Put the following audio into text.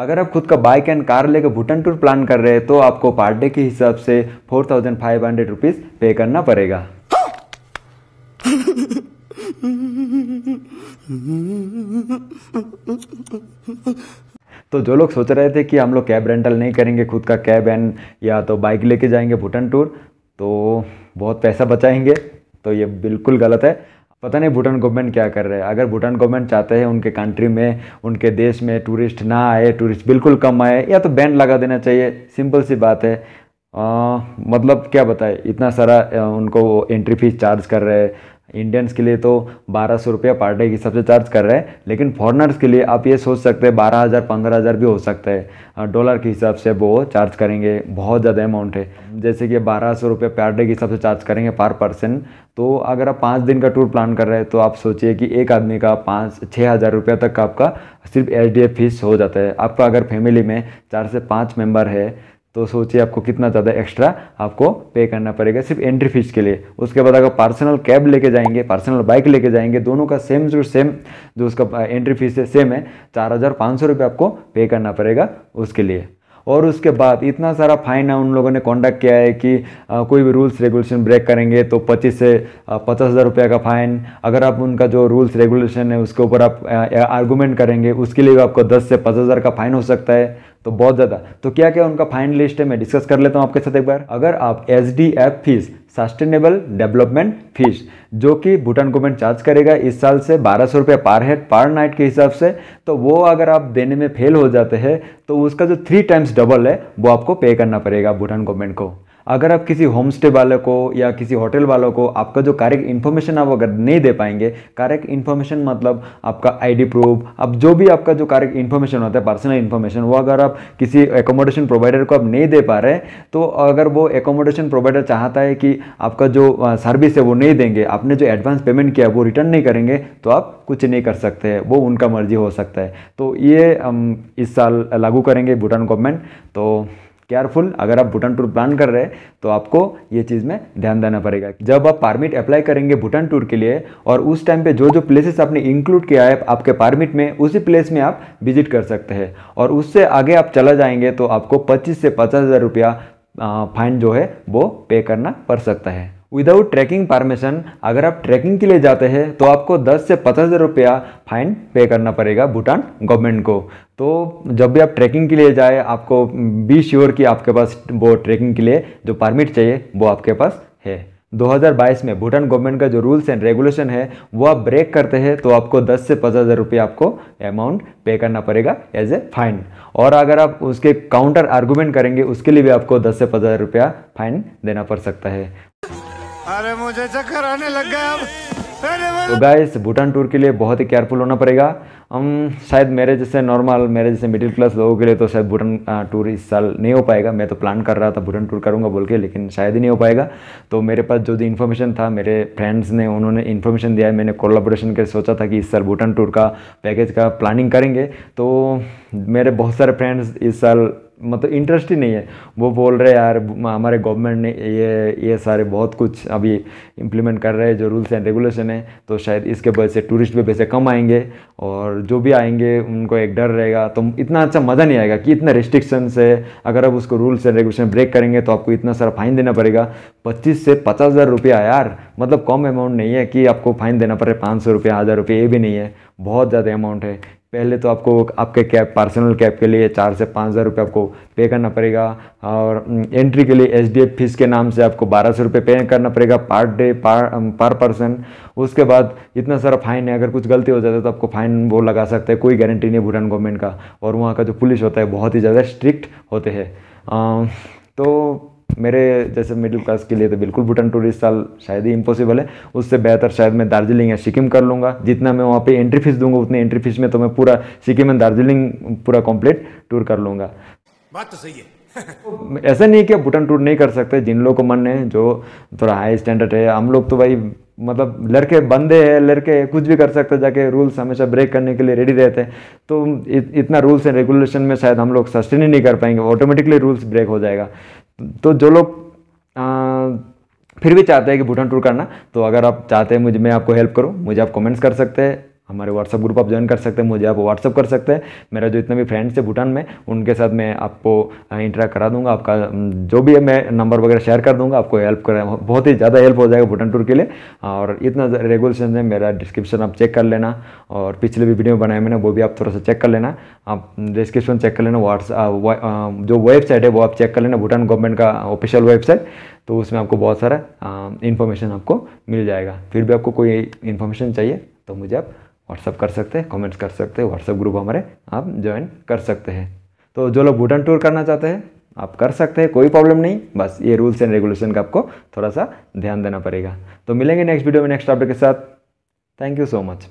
अगर आप खुद का बाइक एंड कार लेकर भूटान टूर प्लान कर रहे हैं तो आपको पर डे के हिसाब से four thousand five hundred rupees pay करना पड़ेगा। तो जो लोग सोच रहे थे कि हम लोग कैब रेंटल नहीं करेंगे, खुद का कैब एंड या तो बाइक लेके जाएँगे भूटान टूर तो बहुत पैसा बचाएँगे। तो ये बिल्कुल गलत है। पता नहीं भूटान गवर्नमेंट क्या कर रहे हैं। अगर भूटान गवर्नमेंट चाहते हैं उनके कंट्री में उनके देश में टूरिस्ट ना आए टूरिस्ट बिल्कुल कम आए या तो बैंड लगा देना चाहिए। सिंपल सी बात है। आ, मतलब क्या बताए इतना सारा उनको एंट्री फ़ीस चार्ज कर रहे हैं। इंडियंस के लिए तो बारह सौ रुपया पर डे के हिसाब से चार्ज कर रहे हैं। लेकिन फॉरनर्स के लिए आप ये सोच सकते हैं बारह हज़ार पंद्रह हज़ार भी हो सकता है। डॉलर के हिसाब से वो चार्ज करेंगे। बहुत ज़्यादा अमाउंट है। जैसे कि बारह सौ रुपये पर डे के हिसाब से चार्ज करेंगे पर पर्सन तो अगर आप पाँच दिन का टूर प्लान कर रहे हैं तो आप सोचिए कि एक आदमी का पाँच छः हज़ार रुपये तक का आपका सिर्फ़ एच डी फ़ीस हो जाता है। आपका अगर फैमिली में चार से पाँच मेंबर है तो सोचिए आपको कितना ज़्यादा एक्स्ट्रा आपको पे करना पड़ेगा सिर्फ़ एंट्री फ़ीस के लिए। उसके बाद अगर पर्सनल कैब लेके जाएँगे, पर्सनल बाइक लेके जाएँगे, दोनों का सेम जो सेम जो उसका एंट्री फ़ीस है, सेम है, चार हज़ार पाँच सौ रुपये आपको पे करना पड़ेगा उसके लिए। और उसके बाद इतना सारा फाइन उन लोगों ने कॉन्डक्ट किया है कि आ, कोई भी रूल्स रेगुलेशन ब्रेक करेंगे तो पच्चीस से पचास हज़ार रुपये का फाइन अगर आप उनका जो रूल्स रेगुलेशन है उसके ऊपर आप आर्गूमेंट करेंगे उसके लिए आपको दस से पचास हज़ार का फाइन हो सकता है तो बहुत ज़्यादा। तो क्या क्या उनका फाइन लिस्ट है मैं डिस्कस कर लेता हूँ आपके साथ एक बार। अगर आप H D F fees sustainable development fees, जो कि भूटान गवर्नमेंट चार्ज करेगा इस साल से बारह सौ रुपये पर हेड, पर नाइट के हिसाब से। तो वो अगर आप देने में फेल हो जाते हैं तो उसका जो थ्री टाइम्स डबल है, वो आपको पे करना पड़ेगा भूटान गवर्नमेंट को। अगर आप किसी होम स्टे वाले को या किसी होटल वालों को आपका जो करेक्ट इन्फॉर्मेशन आप अगर नहीं दे पाएँगे करेक्ट इन्फॉर्मेशन मतलब आपका आईडी प्रूफ अब जो भी आपका जो करेक्ट इन्फॉर्मेशन होता है पर्सनल इन्फॉर्मेशन वो अगर आप किसी एकोमोडेशन प्रोवाइडर को आप नहीं दे पा रहे तो अगर वो एकोमोडेशन प्रोवाइडर चाहता है कि आपका जो सर्विस है वो नहीं देंगे, आपने जो एडवांस पेमेंट किया वो रिटर्न नहीं करेंगे तो आप कुछ नहीं कर सकते वो उनका मर्ज़ी हो सकता है। तो ये हम इस साल लागू करेंगे भूटान गवर्नमेंट तो केयरफुल अगर आप भूटान टूर प्लान कर रहे हैं तो आपको ये चीज़ में ध्यान देना पड़ेगा। जब आप परमिट अप्लाई करेंगे भूटान टूर के लिए, और उस टाइम पे जो जो प्लेसेस आपने इंक्लूड किया है आपके परमिट में, उसी प्लेस में आप विज़िट कर सकते हैं। और उससे आगे आप चला जाएँगे तो आपको पच्चीस से पचास हज़ार रुपया फाइन जो है, वो पे करना पड़ सकता है। विदाउट ट्रैकिंग परमिशन अगर आप ट्रैकिंग के लिए जाते हैं तो आपको 10 से पचास हज़ार रुपया फाइन पे करना पड़ेगा भूटान गवर्नमेंट को। तो जब भी आप ट्रैकिंग के लिए जाए, आपको बी श्योर कि आपके पास वो ट्रैकिंग के लिए जो परमिट चाहिए, वो आपके पास है। 2022 में भूटान गवर्नमेंट का जो रूल्स एंड रेगुलेशन है, वो आप ब्रेक करते हैं तो आपको 10 से पचास हज़ार रुपये आपको अमाउंट पे करना पड़ेगा एज ए फाइन और अगर आप उसके काउंटर आर्गूमेंट करेंगे, उसके लिए भी आपको 10 से पचास हज़ार रुपया फाइन देना पड़ सकता है। अरे मुझे चक्कर आने लग गया अब। तो गाइस भूटान टूर के लिए बहुत ही केयरफुल होना पड़ेगा। हम शायद मेरे जैसे नॉर्मल मेरे जैसे मिडिल क्लास लोगों के लिए तो शायद भूटान टूर इस साल नहीं हो पाएगा। मैं तो प्लान कर रहा था भूटान टूर करूँगा बोल के, लेकिन शायद ही नहीं हो पाएगा। तो मेरे पास जो भी इन्फॉर्मेशन था, मेरे फ्रेंड्स ने, उन्होंने इन्फॉर्मेशन दिया है। मैंने कोलाबोरेशन कर सोचा था कि इस साल भूटान टूर का पैकेज का प्लानिंग करेंगे। तो मेरे बहुत सारे फ्रेंड्स इस साल मतलब इंटरेस्ट ही नहीं है। वो बोल रहे यार हमारे गवर्नमेंट ने ये ये सारे बहुत कुछ अभी इम्प्लीमेंट कर रहे हैं, जो रूल्स एंड रेगुलेशन है तो शायद इसके वजह से टूरिस्ट भी पैसे कम आएँगे और जो भी आएँगे, उनको एक डर रहेगा। तो इतना अच्छा मज़ा नहीं आएगा कि इतना रिस्ट्रिक्शंस है। अगर आप उसको रूल्स एंड रेगुलेशन ब्रेक करेंगे तो आपको इतना सारा फाइन देना पड़ेगा। पच्चीस से पचास हज़ार रुपया, यार मतलब कम अमाउंट नहीं है कि आपको फाइन देना पड़े, पाँच सौ रुपया, हज़ार रुपये, ये भी नहीं है। बहुत ज़्यादा अमाउंट है। पहले तो आपको आपके कैब पर्सनल कैब के लिए चार से पाँच हज़ार रुपये आपको पे करना पड़ेगा और एंट्री के लिए एच फ़ीस के नाम से आपको बारह सौ रुपये पे करना पड़ेगा पर डे पर पर पर्सन उसके बाद इतना सारा फाइन है, अगर कुछ गलती हो जाता है तो आपको फाइन वो लगा सकते हैं, कोई गारंटी नहीं भूटान गवर्नमेंट का. और वहाँ का जो पुलिस होता है, बहुत ही ज़्यादा स्ट्रिक्ट होते हैं. तो मेरे जैसे मिडिल क्लास के लिए तो बिल्कुल भूटान टूर इस साल शायद ही इम्पॉसिबल है। उससे बेहतर शायद मैं दार्जिलिंग या सिक्किम कर लूँगा। जितना मैं वहाँ पे एंट्री फ़ीस दूँगा उतनी एंट्री फ़ीस में तो मैं पूरा सिक्किम एंड दार्जिलिंग पूरा कंप्लीट टूर कर लूँगा। बात तो सही है। ऐसा नहीं है कि भूटान टूर नहीं कर सकते। जिन लोगों को मन है जो थोड़ा हाई स्टैंडर्ड है हम लोग तो भाई मतलब लड़के बंदे हैं लड़के कुछ भी कर सकते जाके रूल्स हमेशा ब्रेक करने के लिए रेडी रहते हैं। तो इत, इतना रूल्स एंड रेगुलेशन में शायद हम लोग सस्टेन ही नहीं कर पाएँगे। ऑटोमेटिकली रूल्स ब्रेक हो जाएगा। तो जो लोग फिर भी चाहते हैं कि भूटान टूर करना तो अगर आप चाहते हैं मुझे, मैं आपको हेल्प करूँ, मुझे आप कमेंट्स कर सकते हैं। हमारे व्हाट्सअप ग्रुप आप ज्वाइन कर सकते हैं, मुझे आप व्हाट्सअप कर सकते हैं। मेरा जो इतने भी फ्रेंड्स है भूटान में, उनके साथ मैं आपको इंटरेक्ट करा दूँगा, आपका जो भी है मैं नंबर वगैरह शेयर कर दूँगा, आपको हेल्प कर, बहुत ही ज़्यादा हेल्प हो जाएगा भूटान टूर के लिए। और इतना रेगुलेशन है, मेरा डिस्क्रिप्शन आप चेक कर लेना, और पिछले भी वीडियो बनाए मैंने, वो भी आप थोड़ा सा चेक कर लेना। आप डिस्क्रिप्शन चेक कर लेना व्हाट्सअप जो वेबसाइट है, वो आप चेक कर लेना, भूटान गवर्नमेंट का ऑफिशियल वेबसाइट तो उसमें आपको बहुत सारा इन्फॉर्मेशन आपको मिल जाएगा। फिर भी आपको कोई इन्फॉर्मेशन चाहिए तो मुझे आप व्हाट्सअप कर सकते हैं कमेंट्स कर सकते हैं, व्हाट्सअप ग्रुप हमारे आप ज्वाइन कर सकते हैं। तो जो लोग भूटान टूर करना चाहते हैं, आप कर सकते हैं, कोई प्रॉब्लम नहीं, बस ये रूल्स एंड रेगुलेशन का आपको थोड़ा सा ध्यान देना पड़ेगा। तो मिलेंगे नेक्स्ट वीडियो में नेक्स्ट टॉपिक के साथ। Thank you so much